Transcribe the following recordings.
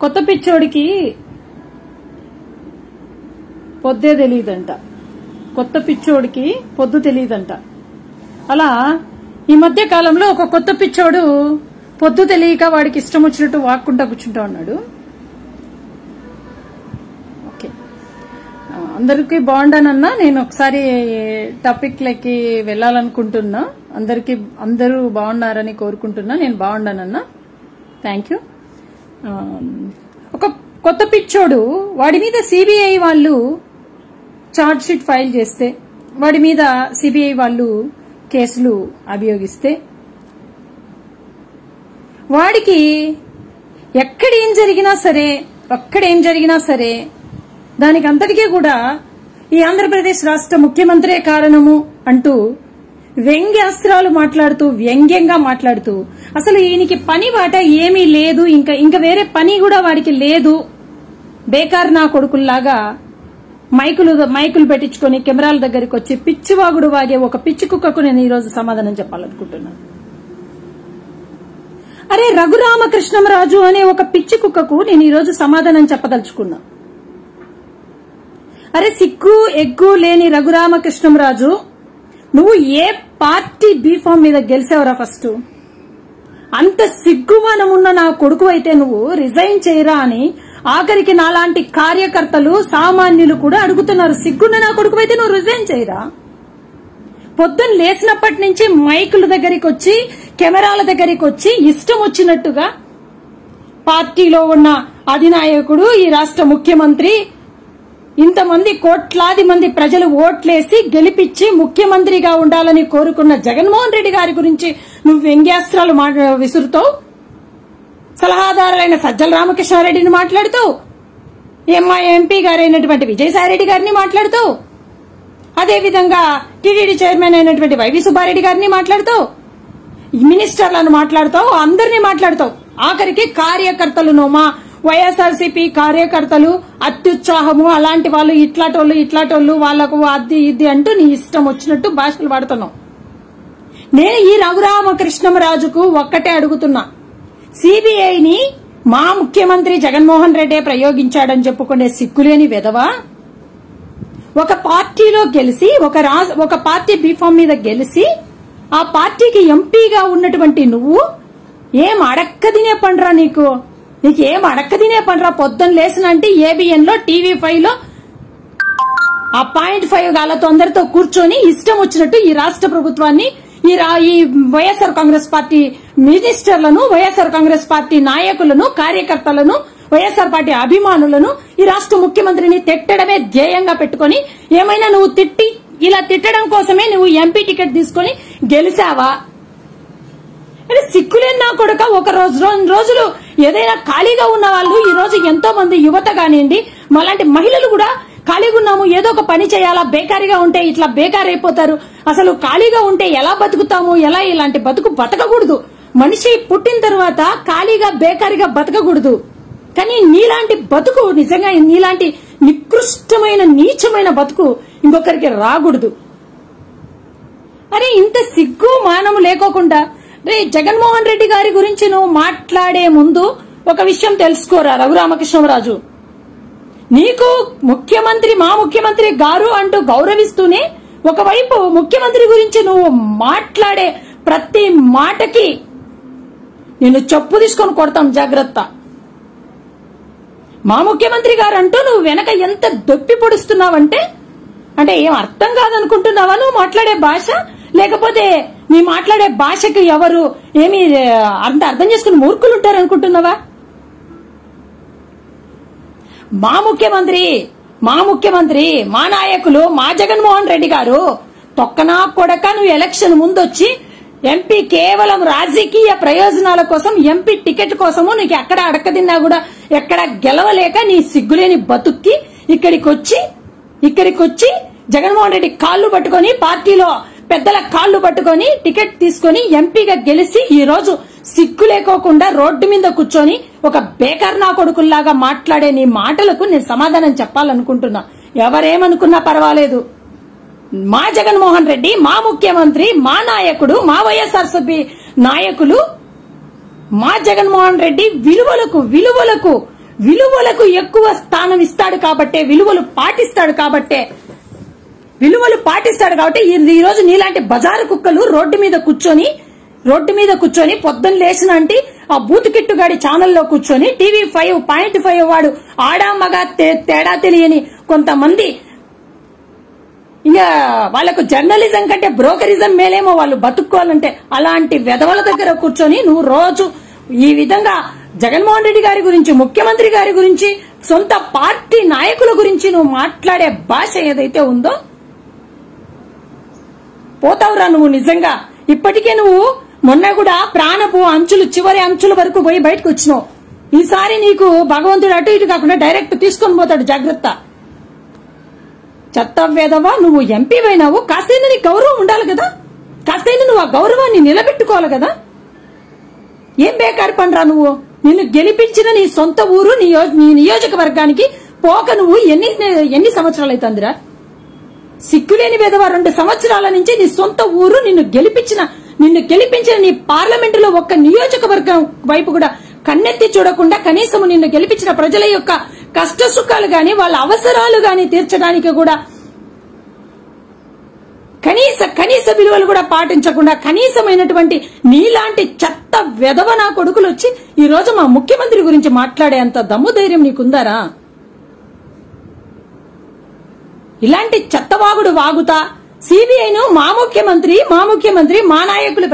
కొత్త పిచ్చోడికి పొద్దే తెలియదంట. కొత్త పిచ్చోడికి పొద్దు తెలియదంట. అలా ఈ మధ్య కాలంలో ఒక కొత్త పిచ్చోడు పొద్దు తెలియక వాడికి ఇష్టం వచ్చినట్టు వాక్కుండా కూర్చుంటా ఉన్నాడు. ఓకే. అందరికీ బాగుండానన్నా నేను ఒకసారి టాపిక్ వెళ్ళాలనుకుంటున్నా. అందరికీ అందరూ బాగున్నారని కోరుకుంటున్నా. నేను బాగుండానన్నా. థ్యాంక్ యూ ఒక కొత్త పిచ్చోడు వాడి మీద సిబిఐ వాళ్ళు ఛార్జ్ షీట్ ఫైల్ చేస్తే వాడి మీద సిబిఐ వాళ్ళు కేసులు అభియోగిస్తే వాడికి ఎక్కడ ఏం జరిగినా సరే ఎక్కడ ఏం జరిగినా సరే దానికి అంతటికీ కూడా ఈ ఆంధ్రప్రదేశ్ రాష్ట్ర ముఖ్యమంత్రే కారణము అంటూ వ్యంగ్యాస్త్రాలు మాట్లాడుతూ వ్యంగ్యంగా మాట్లాడుతూ అసలు ఈయనకి పని బాట ఏమీ లేదు ఇంకా ఇంకా వేరే పని కూడా వాడికి లేదు. బేకార్ నా కొడుకుల్లాగా మైకులు మైకులు పెట్టించుకొని కెమెరాల దగ్గరికి వచ్చి పిచ్చివాగుడు వాగే ఒక పిచ్చి కుక్కకు నేను ఈరోజు సమాధానం చెప్పాలనుకుంటున్నాను. అరే రఘురామకృష్ణంరాజు అనే ఒక పిచ్చి కుక్కకు నేను ఈరోజు సమాధానం చెప్పదలుచుకున్నా. అరే సిగ్గు ఎగ్గు లేని రఘురామకృష్ణంరాజు నువ్వు ఏ పార్టీ బీఫామ్ మీద గెలిచావురా ఫస్ట్? అంత సిగ్గుమానం ఉన్న నా కొడుకు అయితే నువ్వు రిజైన్ చేయరా అని ఆఖరికి నాలాంటి కార్యకర్తలు సామాన్యులు కూడా అడుగుతున్నారు. సిగ్గున్న నా కొడుకు అయితే నువ్వు రిజైన్ చేయరా? పొద్దున్న లేచినప్పటి నుంచి మైకుల దగ్గరికి వచ్చి కెమెరాల దగ్గరికి వచ్చి ఇష్టం వచ్చినట్టుగా పార్టీలో ఉన్న అధినాయకుడు ఈ రాష్ట్ర ముఖ్యమంత్రి ఇంతమంది కోట్లాది మంది ప్రజలు ఓట్లేసి గెలిపించి ముఖ్యమంత్రిగా ఉండాలని కోరుకున్న జగన్మోహన్ రెడ్డి గారి గురించి నువ్వు వ్యంగ్యాస్త్రాలు విసురుతావు సలహాదారులైన సజ్జల రామకృష్ణారెడ్డిని మాట్లాడుతూ ఎంఐ ఎంపీ గారైనటువంటి విజయసాయిరెడ్డి గారిని మాట్లాడుతూ అదేవిధంగా టీడీడీ చైర్మన్ అయినటువంటి వైవి సుబ్బారెడ్డి గారిని మాట్లాడుతూ మినిస్టర్లను మాట్లాడుతావు అందరినీ మాట్లాడుతావు. ఆఖరికి కార్యకర్తలను మా వైఎస్ఆర్సీపీ కార్యకర్తలు అత్యుత్సాహము అలాంటి వాళ్ళు ఇట్లాటోళ్ళు ఇట్లాటోళ్ళు వాళ్ళకు అది ఇది అంటూ నీ ఇష్టం వచ్చినట్టు భాషలు వాడుతున్నావు. నేను ఈ రఘురామకృష్ణమరాజుకు ఒక్కటే అడుగుతున్నా. సిబిఐని మా ముఖ్యమంత్రి జగన్మోహన్ రెడ్డే ప్రయోగించాడని చెప్పుకునే సిగ్గులేని విధవా? ఒక పార్టీలో గెలిచి ఒక రాజ్ ఒక పార్టీ బీఫామ్ మీద గెలిచి ఆ పార్టీకి ఎంపీగా ఉన్నటువంటి నువ్వు ఏం అడక్కదినే పండ్రా నీకు? నీకు ఏం అడక్క తినే పొద్దున్న లేసినంటే ఏబిఎన్లో టీవీ ఫైవ్లో ఆ పాయింట్ ఫైవ్ గాలతో అందరితో కూర్చొని ఇష్టం వచ్చినట్టు ఈ రాష్ట్ర ప్రభుత్వాన్ని ఈ రా- ఈ వైఎస్ఆర్ కాంగ్రెస్ పార్టీ మినిస్టర్లను వైఎస్ఆర్ కాంగ్రెస్ పార్టీ నాయకులను కార్యకర్తలను వైఎస్ఆర్ పార్టీ అభిమానులను ఈ రాష్ట్ర ముఖ్యమంత్రిని తిట్టడమే ధ్యేయంగా పెట్టుకొని ఏమైనా నువ్వు తిట్టి ఇలా తిట్టడం కోసమే నువ్వు ఎంపీ టికెట్ తీసుకొని గెలిచావా? అంటే సిక్కులేని నా కొడుక ఒక రోజు రెండు రోజులు ఏదైనా ఖాళీగా ఉన్న వాళ్ళు ఈ రోజు ఎంతో మంది యువత కానివ్వండి మాలాంటి మహిళలు కూడా ఖాళీగా ఉన్నాము ఏదో ఒక పని చేయాలా బేకారీగా ఉంటే ఇట్లా బేకార్ అయిపోతారు అసలు ఖాళీగా ఉంటే ఎలా బతుకుతాము ఎలా ఇలాంటి బతుకు బతకకూడదు? మనిషి పుట్టిన తర్వాత ఖాళీగా బేకారీగా బతకకూడదు. కానీ నీలాంటి బతుకు నిజంగా నీలాంటి నికృష్టమైన నీచమైన బతుకు ఇంకొకరికి రాకూడదు. అరే ఇంత సిగ్గు మానము లేకోకుండా రే జగన్మోహన్ రెడ్డి గారి గురించి నువ్వు మాట్లాడే ముందు ఒక విషయం తెలుసుకోరా రఘురామకృష్ణరాజు నీకు ముఖ్యమంత్రి మా ముఖ్యమంత్రి గారు అంటూ గౌరవిస్తూనే ఒకవైపు ముఖ్యమంత్రి గురించి నువ్వు మాట్లాడే ప్రతి మాటకి నిన్ను చెప్పు తీసుకొని కొడతాం జాగ్రత్త. మా ముఖ్యమంత్రి గారు అంటూ నువ్వు వెనక ఎంత దొప్పి పొడుస్తున్నావంటే అంటే ఏం అర్థం కాదనుకుంటున్నావా నువ్వు మాట్లాడే భాష? లేకపోతే నీ మాట్లాడే భాషకి ఎవరు ఏమి అంత అర్థం చేసుకుని మూర్ఖులు ఉంటారు అనుకుంటున్నావా మా ముఖ్యమంత్రి మా ముఖ్యమంత్రి మా నాయకులు మా జగన్మోహన్ రెడ్డి గారు తొక్కనా కొడక నువ్వు ఎలక్షన్ ముందొచ్చి ఎంపీ కేవలం రాజకీయ ప్రయోజనాల కోసం ఎంపీ టికెట్ కోసము నీకు ఎక్కడ అడకదిన్నా కూడా ఎక్కడ గెలవలేక నీ సిగ్గులేని బతుక్కి ఇక్కడికి వచ్చి ఇక్కడికి వచ్చి జగన్మోహన్ రెడ్డి కాళ్ళు పట్టుకొని పార్టీలో పెద్దల కాళ్ళు పట్టుకొని టికెట్ తీసుకొని ఎంపీగా గెలిచి ఈ రోజు సిగ్గు లేకోకుండా రోడ్డు మీద కూర్చొని ఒక బేకర్ నా కొడుకుల్లాగా మాట్లాడే నీ మాటలకు నేను సమాధానం చెప్పాలనుకుంటున్నా. ఎవరేమనుకున్నా పర్వాలేదు. మా జగన్మోహన్ రెడ్డి మా ముఖ్యమంత్రి మా నాయకుడు మా వైఎస్ఆర్సీపీ నాయకులు మా జగన్మోహన్ రెడ్డి విలువలకు విలువలకు విలువలకు ఎక్కువ స్థానం ఇస్తాడు కాబట్టే విలువలు పాటిస్తాడు కాబట్టే విలువలు పాటిస్తాడు కాబట్టి ఈ- రోజు నీలాంటి బజారు కుక్కలు రోడ్డు మీద కూర్చొని రోడ్డు మీద కూర్చొని పొద్దున్న లేచిన అంటే ఆ బూతుకిట్టుగాడి ఛానల్లో కూర్చొని టీవీ ఫైవ్ పాయింట్ ఫైవ్ వాడు ఆడా మగ తే- తేడా తెలియని కొంతమంది ఇంకా వాళ్ళకు జర్నలిజం కంటే బ్రోకరిజం మేలేమో వాళ్ళు బతుక్కోవాలంటే అలాంటి వెధవల దగ్గర కూర్చొని నువ్వు రోజు ఈ విధంగా జగన్మోహన్ రెడ్డి గారి గురించి ముఖ్యమంత్రి గారి గురించి సొంత పార్టీ నాయకుల గురించి నువ్వు మాట్లాడే భాష ఏదైతే ఉందో పోతావురా నువ్వు నిజంగా. ఇప్పటికే నువ్వు మొన్న కూడా ప్రాణపు అంచులు చివరి అంచుల వరకు పోయి బయటకు వచ్చినావు. ఈసారి నీకు భగవంతుడు అటు ఇటు కాకుండా డైరెక్ట్ తీసుకొని పోతాడు జాగ్రత్త. చెత్త వేదవా నువ్వు ఎంపీ పోయినావు కాస్తైనా నీ గౌరవం ఉండాలి కదా. కాస్తైనా నువ్వు ఆ గౌరవాన్ని నిలబెట్టుకోవాలి కదా. ఏం బేకారు పనిరా నువ్వు? నిన్ను గెలిపించిన నీ సొంత ఊరు నీ నీ నియోజకవర్గానికి పోక నువ్వు ఎన్ని ఎన్ని సంవత్సరాలు అవుతుందిరా? సిగ్గులేని విధవ రెండు సంవత్సరాల నుంచి నీ సొంత ఊరు నిన్ను గెలిపించిన నిన్ను గెలిపించిన నీ పార్లమెంటులో ఒక్క నియోజకవర్గం వైపు కూడా కన్నెత్తి చూడకుండా కనీసం నిన్ను గెలిపించిన ప్రజల యొక్క కష్ట సుఖాలు గాని వాళ్ళ అవసరాలు గాని తీర్చడానికి కూడా కనీస కనీస విలువలు కూడా పాటించకుండా కనీసమైనటువంటి నీలాంటి చెత్త వెధవ నా కొడుకులు వచ్చి ఈ రోజు మా ముఖ్యమంత్రి గురించి మాట్లాడే అంత దమ్ము ధైర్యం నీకుందారా? ఇలాంటి చెత్తవాగుడు వాగుతా సిబిఐను మా ముఖ్యమంత్రి మా ముఖ్యమంత్రి మా నాయకులు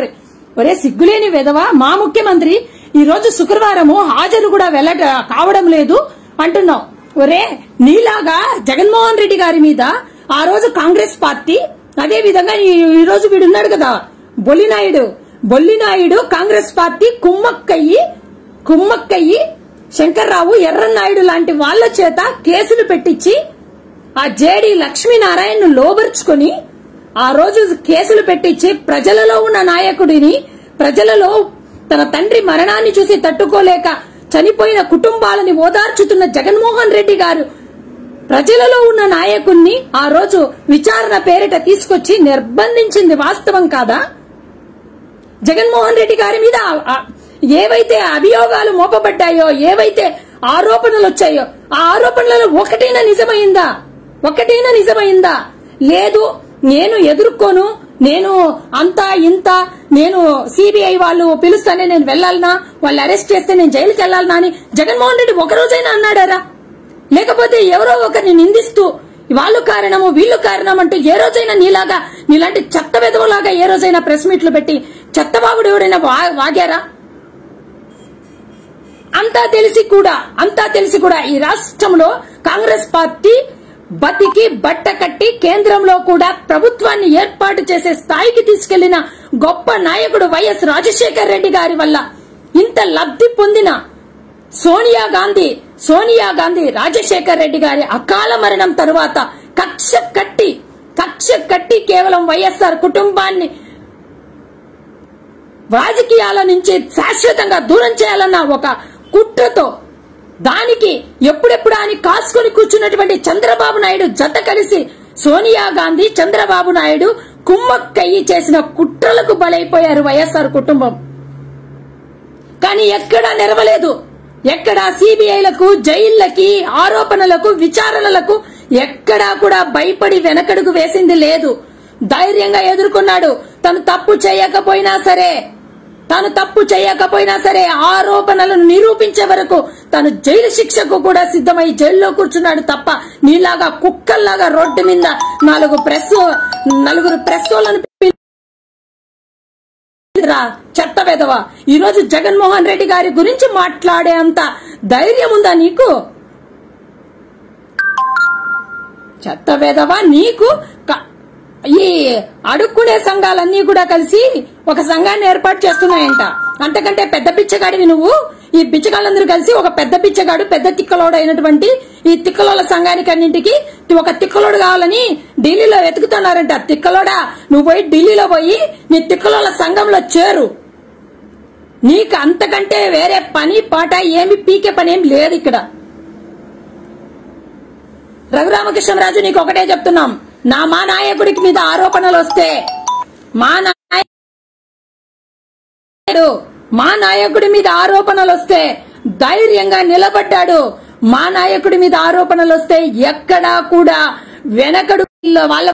ఒరే సిగ్గులేని వెధవా మా ముఖ్యమంత్రి ఈ రోజు శుక్రవారము హాజరు కూడా వెళ్ళ కావడం లేదు అంటున్నావు. ఒరే నీలాగా జగన్మోహన్ రెడ్డి గారి మీద ఆ రోజు కాంగ్రెస్ పార్టీ అదే విధంగా ఈ- రోజు వీడున్నాడు కదా బొల్లినాయుడు బొల్లినాయుడు కాంగ్రెస్ పార్టీ కుమ్మక్కయ్యి కుమ్మక్కయ్యి శంకర్రావు ఎర్రన్నాయుడు లాంటి వాళ్ళ చేత కేసులు పెట్టించి ఆ జేడి లక్ష్మీనారాయణను లోబర్చుకొని ఆ రోజు కేసులు పెట్టించి ప్రజలలో ఉన్న నాయకుడిని ప్రజలలో తన తండ్రి మరణాన్ని చూసి తట్టుకోలేక చనిపోయిన కుటుంబాలని ఓదార్చుతున్న జగన్మోహన్ రెడ్డి గారు ప్రజలలో ఉన్న నాయకుణ్ణి ఆ రోజు విచారణ పేరిట తీసుకొచ్చి నిర్బంధించింది వాస్తవం కాదా? జగన్మోహన్ రెడ్డి గారి మీద ఏవైతే అభియోగాలు మోపబడ్డాయో ఏవైతే ఆరోపణలు వచ్చాయో ఆ ఆరోపణలలో ఒకటైనా నిజమైందా? ఒకటైనా నిజమైందా? లేదు నేను ఎదుర్కోను నేను అంతా ఇంత నేను సిబిఐ వాళ్ళు పిలుస్తానే నేను వెళ్ళాలనా వాళ్ళు అరెస్ట్ చేస్తే నేను జైలుకి వెళ్ళాలనా అని జగన్మోహన్ రెడ్డి ఒక రోజైనా అన్నాడారా? లేకపోతే ఎవరో ఒకరిని నిందిస్తూ వాళ్ళు కారణము వీళ్ళు కారణం అంటూ ఏ రోజైనా నీలాగా నీలాంటి చెత్త వెదవలాగా ఏ రోజైనా ప్రెస్ మీట్లు పెట్టి చెత్తబాబుడు ఎవరైనా వా- వాగారా? అంతా తెలిసి కూడా అంతా తెలిసి కూడా ఈ రాష్ట్రంలో కాంగ్రెస్ పార్టీ బతికి బట్ట కట్టి కేంద్రంలో కూడా ప్రభుత్వాన్ని ఏర్పాటు చేసే స్థాయికి తీసుకెళ్ళిన గొప్ప నాయకుడు వైఎస్ రాజశేఖర్ రెడ్డి గారి వల్ల ఇంత లబ్ధి పొందిన సోనియా గాంధీ సోనియా గాంధీ రాజశేఖర్ రెడ్డి గారి అకాల మరణం తరువాత కక్ష కట్టి కక్ష కట్టి కేవలం వైఎస్ఆర్ కుటుంబాన్ని రాజకీయాల నుంచి శాశ్వతంగా దూరం చేయాలన్న ఒక కుట్రతో దానికి ఎప్పుడెప్పుడు అని కాసుకొని కూర్చున్నటువంటి చంద్రబాబు నాయుడు జత కలిసి సోనియా గాంధీ చంద్రబాబు నాయుడు కుమ్మక్కయ్యి చేసిన కుట్రలకు బలైపోయారు వైఎస్ఆర్ కుటుంబం. కానీ ఎక్కడా నెరవలేదు. ఎక్కడా సిబిఐలకు జైళ్ళకి ఆరోపణలకు విచారణలకు ఎక్కడా కూడా భయపడి వెనకడుగు వేసింది లేదు. ధైర్యంగా ఎదుర్కొన్నాడు. తను తప్పు చేయకపోయినా సరే. తాను తప్పు చేయకపోయినా సరే ఆరోపణలను నిరూపించే వరకు తను జైలు శిక్షకు కూడా సిద్ధమై జైల్లో కూర్చున్నాడు తప్ప నీలాగా కుక్కల్లాగా రోడ్డు మీద నాలుగు ప్రెస్ నలుగురు ప్రెస్లను రా చెత్త వెదవ ఈ రోజు జగన్మోహన్ రెడ్డి గారి గురించి మాట్లాడే అంత ధైర్యం ఉందా నీకు? చెత్త వెదవ నీకు ఈ అడుక్కునే సంఘాలన్నీ కూడా కలిసి ఒక సంఘాన్ని ఏర్పాటు చేస్తున్నాయంట. అంతకంటే పెద్ద పిచ్చగాడివి నువ్వు. ఈ పిచ్చగాళ్ళందరూ కలిసి ఒక పెద్ద పిచ్చగాడు పెద్ద తిక్కలోడు అయినటువంటి ఈ తిక్కలోల సంఘానికి అన్నింటికి ఒక తిక్కలోడు కావాలని ఢిల్లీలో వెతుకుతున్నారంట. తిక్కలోడా నువ్వు పోయి ఢిల్లీలో పోయి నీ తిక్కలోల సంఘంలో చేరు. నీకు అంతకంటే వేరే పని పాట ఏమి పీకే పని ఏం లేదు ఇక్కడ. రఘురామకృష్ణరాజు నీకు ఒకటే చెప్తున్నాం. నా మా నాయకుడికి మీద ఆరోపణలు వస్తే మా నాయకుడు మా నాయకుడి మీద ఆరోపణలు వస్తే ధైర్యంగా నిలబడ్డాడు. మా నాయకుడి మీద ఆరోపణలు వస్తే ఎక్కడా కూడా వెనకడు వాళ్ళ